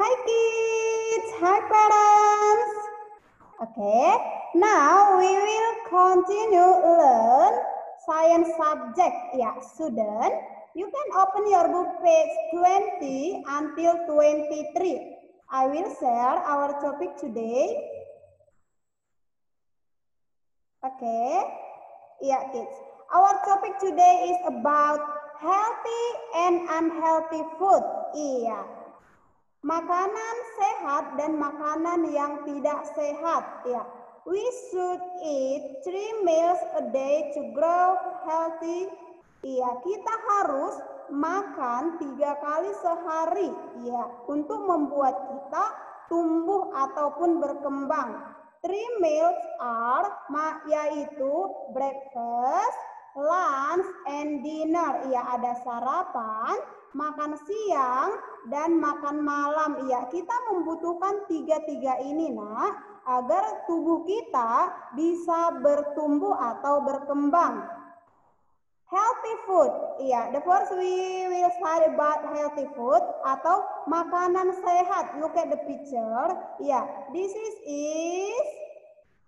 Hi kids, hi parents. Okay, now we will continue learn science subject. Yeah, student, you can open your book page 20 until 23. I will share our topic today. Okay, yeah kids. Our topic today is about healthy and unhealthy food. Iya. Makanan sehat dan makanan yang tidak sehat. Ya. We should eat three meals a day to grow healthy. Iya, kita harus makan tiga kali sehari. Ya, untuk membuat kita tumbuh ataupun berkembang. Three meals are yaitu breakfast, lunch, and dinner. Ya, ada sarapan, makan siang, dan makan malam. Ya, kita membutuhkan tiga-tiga ini, nak, agar tubuh kita bisa bertumbuh atau berkembang. Healthy food. Iya, the first we will study about healthy food atau makanan sehat. Look at the picture. Iya, this is is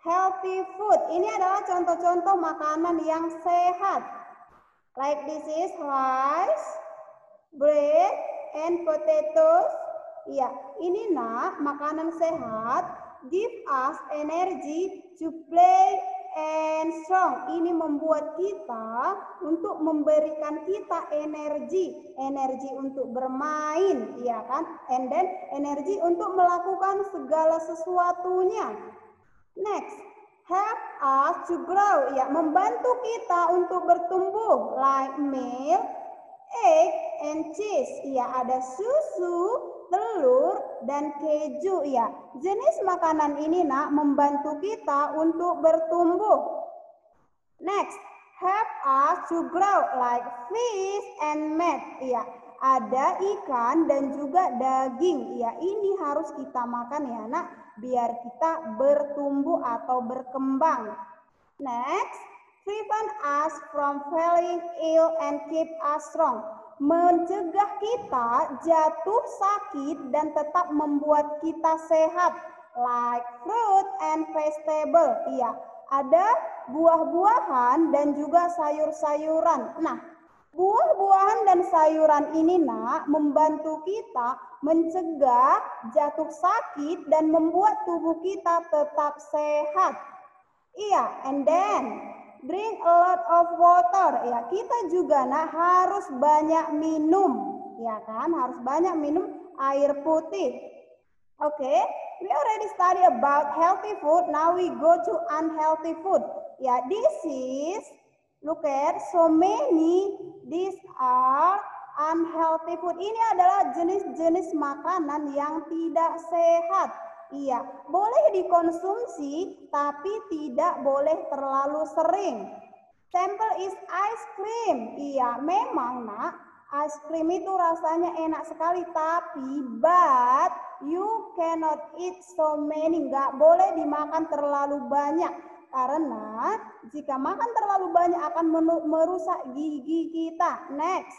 healthy food. Ini adalah contoh-contoh makanan yang sehat. Like this is rice, bread, and potatoes. Iya, ini nak makanan sehat give us energy to play and strong. Ini membuat kita untuk memberikan kita energi, energi untuk bermain, ya kan? And then energi untuk melakukan segala sesuatunya. Next, help us to grow, ya, membantu kita untuk bertumbuh like milk, egg, and cheese. Ya, ada susu, telur, dan keju ya. Jenis makanan ini nak membantu kita untuk bertumbuh. Next, help us to grow like fish and meat. Ya, ada ikan dan juga daging. Ya, ini harus kita makan ya nak, biar kita bertumbuh atau berkembang. Next, prevent us from falling ill and keep us strong mencegah kita jatuh sakit dan tetap membuat kita sehat like fruit and vegetable. Iya, ada buah-buahan dan juga sayur-sayuran. Nah, buah-buahan dan sayuran ini nak membantu kita mencegah jatuh sakit dan membuat tubuh kita tetap sehat. Iya, and then drink a lot of water. Ya, kita juga nah harus banyak minum, ya kan? Harus banyak minum air putih. Oke, okay. we already study about healthy food. Now we go to unhealthy food. Ya, this is look at so many these are unhealthy food. Ini adalah jenis-jenis makanan yang tidak sehat. Iya, boleh dikonsumsi tapi tidak boleh terlalu sering. Sampel is ice cream. Iya, memang nak, ice cream itu rasanya enak sekali tapi but you cannot eat so many. Nggak boleh dimakan terlalu banyak. Karena jika makan terlalu banyak akan merusak gigi kita. Next,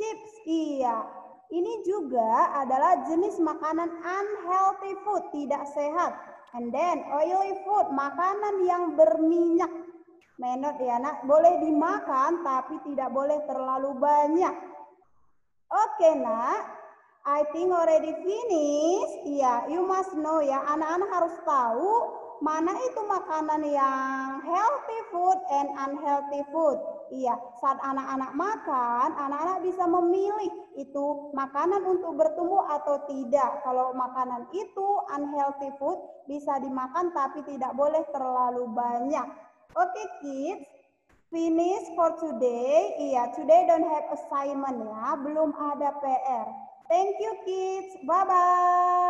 chips. Iya, ini juga adalah jenis makanan unhealthy food, tidak sehat. And then oily food, makanan yang berminyak. Menot ya nak, boleh dimakan tapi tidak boleh terlalu banyak. Oke okay, nak, I think already finish. Iya, you must know ya, anak-anak harus tahu mana itu makanan yang healthy food and unhealthy food. Iya, saat anak-anak makan, anak-anak bisa memilih itu makanan untuk bertumbuh atau tidak. Kalau makanan itu unhealthy food bisa dimakan tapi tidak boleh terlalu banyak. Oke okay, kids, finish for today. Iya, today don't have assignment ya, belum ada PR. Thank you kids, bye-bye.